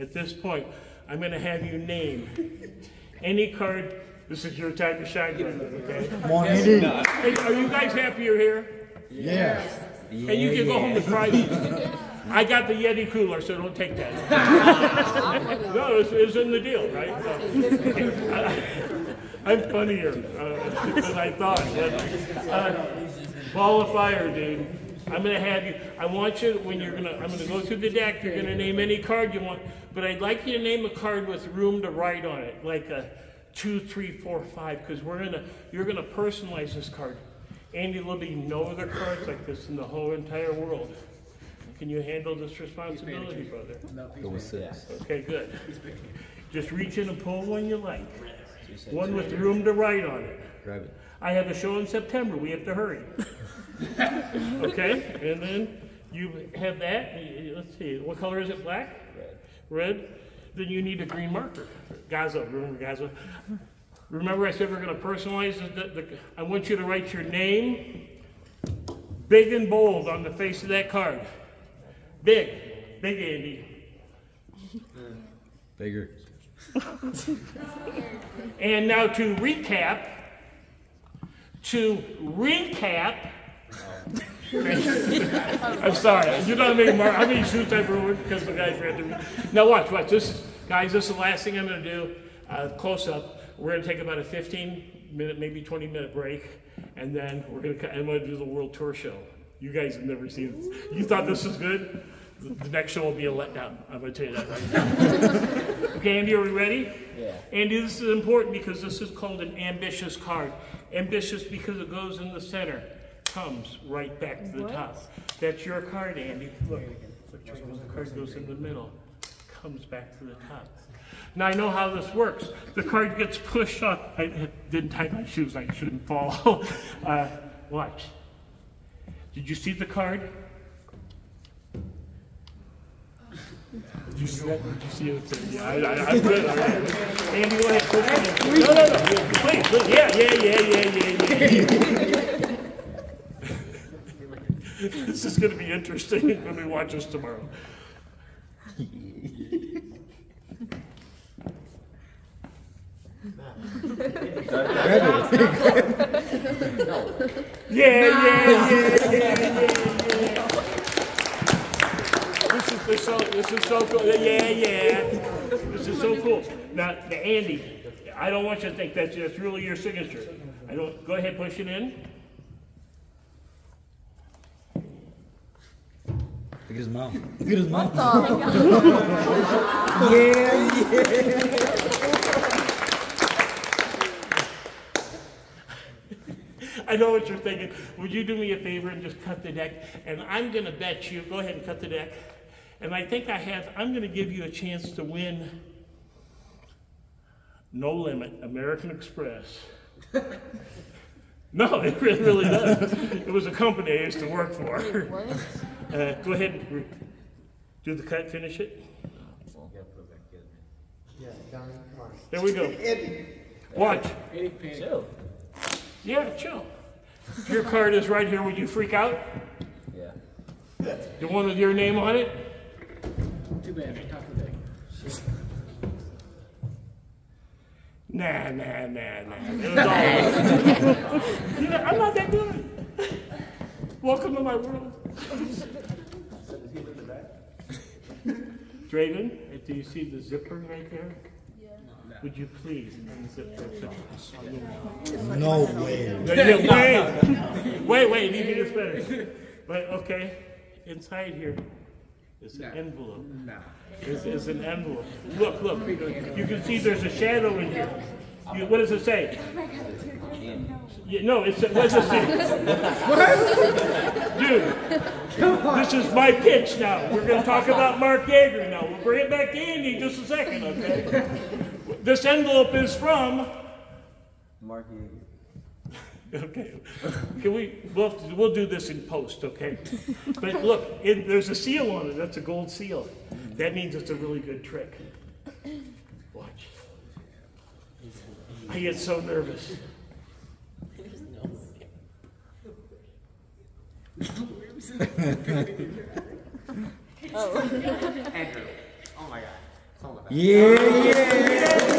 At this point, I'm going to have you name any card. This is your time to shine, brother, okay? Come. Hey, are you guys happy you're here? Yes. And you can go home to cry. I got the Yeti cooler, so don't take that. no, it's, it's in the deal, right? I'm funnier uh, than I thought. But, uh, ball of fire, dude. I'm gonna have you. I want you when you're gonna. I'm gonna go through the deck. You're gonna name any card you want, but I'd like you to name a card with room to write on it, like a two, three, four, five, because we're gonna. You're gonna personalize this card. Andy, there'll be no other cards like this in the whole entire world. Can you handle this responsibility, brother? Go with six. Okay, good. Just reach in and pull one you like. One with room to write on it. Grab it. I have a show in September. We have to hurry. okay, and then you have that. Let's see. What color is it? Black. Red. Red. Then you need a green marker. Gaza. Remember Gaza. Remember I said we're going to personalize the, the, I want you to write your name, big and bold, on the face of that card. Big, big Andy. Bigger. And now to recap, to recap. I'm sorry, not making mark. I mean, shoot type word because the guys read the. Now watch, watch. This is, guys. This is the last thing I'm going to do. Uh, close up. We're going to take about a 15 minute, maybe 20 minute break, and then we're going to. I'm going to do the world tour show. You guys have never seen this. You thought this was good? The the next show will be a letdown. I'm going to tell you that right now. okay, Andy, are we ready? Yeah. Andy, this is important because this is called an ambitious card. Ambitious because it goes in the center, comes right back to the top. That's your card, Andy. Look, the card goes in the middle, comes back to the top. Now I know how this works. The card gets pushed up. I didn't tie my shoes. I shouldn't fall. uh, watch. Did you see the card? Did you see that? Did you see it? Yeah, I, I, I'm good. All right. Andy, go ahead. Put it in. No, no, no. Please, please. Yeah, yeah, yeah, yeah, yeah, yeah. this is going to be interesting when we watch this tomorrow. Yeah, yeah, yeah, yeah, yeah. This is, so, this is so cool. Yeah, yeah. This is so cool. Now, now, Andy, I don't want you to think that's, that's really your signature. I don't, go ahead, push it in. Look at his mouth. Look at his mouth. I know what you're thinking. Would you do me a favor and just cut the deck? And I'm going to bet you, go ahead and cut the deck. And I think I have, I'm going to give you a chance to win No Limit American Express. no, it really, really does. It was a company I used to work for. Uh, go ahead and do the cut, finish it. There we go. Watch. Chill. Yeah, chill. Your card is right here. Would you freak out? Yeah. The one with your name on it? Too bad, top of the deck. Nah, nah, nah, nah. It was all. yeah, I'm not that good. Welcome to my world. Draven, do you see the zipper right there? Would you please unzip that zipper? No way. Yeah, wait, wait, wait, you do this better. But okay, inside here is an envelope. Nah. Is, is an envelope. Look, look. You can see there's a shadow in here. You, what does it say? Yeah, no, it's what does it say? Dude, this is my pitch now. We're going to talk about Mark Yeager now. We'll bring it back to Andy in just a second, okay? This envelope is from. Mark Yeager. Okay. Can we, we'll, we'll do this in post, okay? But look, it, there's a seal on it. That's a gold seal. That means it's a really good trick. Watch. I get so nervous. oh. Andrew. Oh my god. Yeah, yeah, yeah.